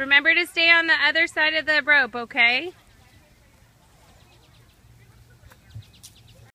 Remember to stay on the other side of the rope, okay?